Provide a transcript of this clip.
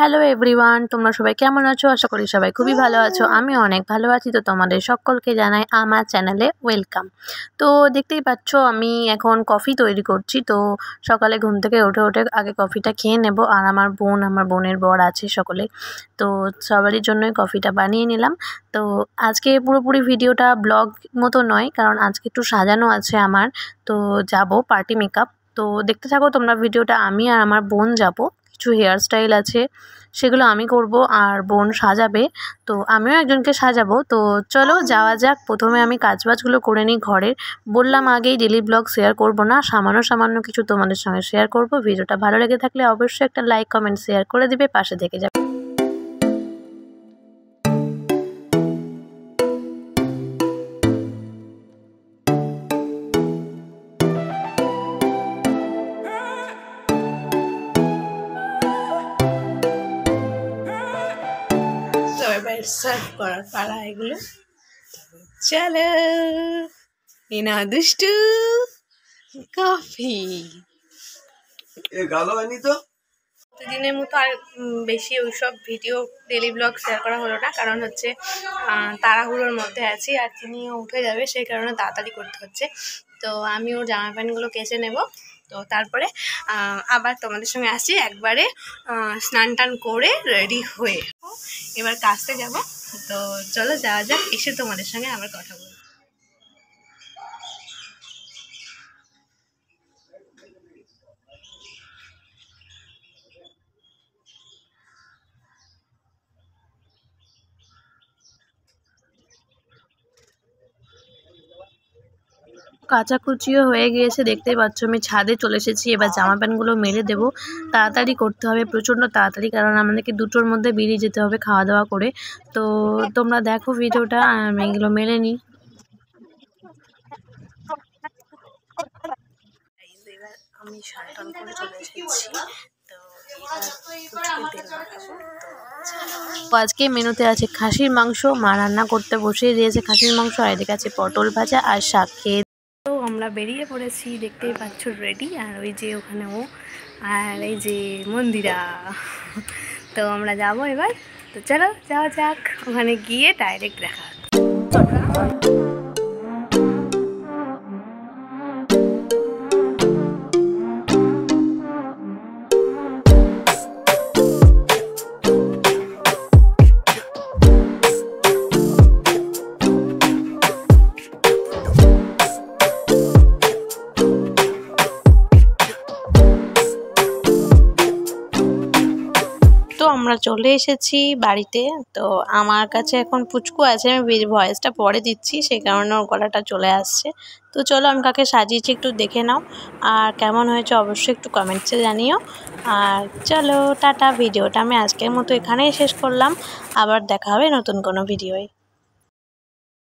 Hello everyone তোমরা সবাই কেমন আছো? আশা করি সবাই খুবই ভালো আছো। আমি অনেক ভালো আছি তো তোমাদের সকলকে জানাই আমার চ্যানেলে ওয়েলকাম। তো দেখতেই পাচ্ছ আমি এখন কফি তৈরি করছি। তো সকালে ঘুম থেকে উঠে উঠে আগে কফিটা খেয়ে নেব। আর আমার বোন আমার বোনের বর আছে সকলে। তো সবারই জন্যই কফিটা বানিয়ে নিলাম। তো আজকে পুরোপুরি ভিডিওটা ব্লগ মতো নয় কারণ আজকে একটু সাজানো আছে আমার। তো যাব পার্টি মেকআপ। তো দেখতে থাকো তোমরা ভিডিওটা আমি আর আমার বোন যাব। কিছু হেয়ার স্টাইল আছে, সেগুলো আমি করব আর বোন সাজাবে, তো আমিও একজনকে সাজাবো। তো চলো যাওয়া যাক, প্রথমে আমি কাজবাজগুলো করে নিই ঘরের বললাম আগেই ডেলি ব্লগ শেয়ার করব না, সামান্য সামান্য কিছু তোমাদের সঙ্গে শেয়ার করব। ভিডিওটা ভালো লেগে থাকলে অবশ্যই একটা লাইক কমেন্ট শেয়ার করে দিবে, পাশে থেকে যাবে। এবার সার্ভ করার পালা এগুলো। চলো এনা দুষ্টু কফি এ গালো হয়নি তো? দিনের মতো আর বেশি ওইসব ভিডিও ডেলি ব্লগ শেয়ার করা হলো না। কারণ হচ্ছে তাড়াহুড়োর মধ্যে আছি আর তিনিও উঠে যাবে, সেই কারণে তাড়াতাড়ি করতে হচ্ছে। তো আমি ওর জামা প্যান্টগুলো কেচে নেব। তো তারপরে আবার তোমাদের সঙ্গে আসি একবারে স্নান টান করে রেডি হয়ে। এবার কাজতে যাব। তো চলো যাওয়া যাক, এসে তোমাদের সঙ্গে আবার কথা বলব। কাচাকুচিও হয়ে গিয়েছে দেখতেই পাচ্ছ আমি ছাদে চলে এসেছি এবার জামা প্যান্টগুলো মেলে দেবো। তাড়াতাড়ি করতে হবে প্রচণ্ড তাড়াতাড়ি কারণ আমাদেরকে দুটোর মধ্যে বেরিয়ে যেতে হবে খাওয়া দাওয়া করে। তো তোমরা দেখো ভিডিওটা আমি এগুলো মেলে নিই আমি সানটান করে চলে এসেছি তো তো আজকে মেনুতে আছে খাসির মাংস মা রান্না করতে বসিয়ে দিয়েছে খাসির মাংস আর এদিকে আছে পটল ভাজা আর শাক খেয়ে বেরিয়ে পড়েছি, দেখতেই পাচ্ছ রেডি আর ওই যে ওখানে ও, আর এই যে মন্দিরা তো আমরা যাব এবার তো চলো, যাওয়া যাক, ওখানে গিয়ে ডাইরেক্ট দেখা। আমরা চলে এসেছি বাড়িতে, তো আমার কাছে এখন পুচকু আছে, আমি ভয়েসটা পরে দিচ্ছি সেই কারণে ওর গলাটা চলে আসছে। তো চলো আমি কাকে সাজিয়েছি একটু দেখে নাও, আর কেমন হয়েছে অবশ্যই একটু কমেন্টসে জানিও। আর চলো, টাটা ভিডিওটা আমি আজকের মতো এখানেই শেষ করলাম, আবার দেখা হবে নতুন কোনো ভিডিওয়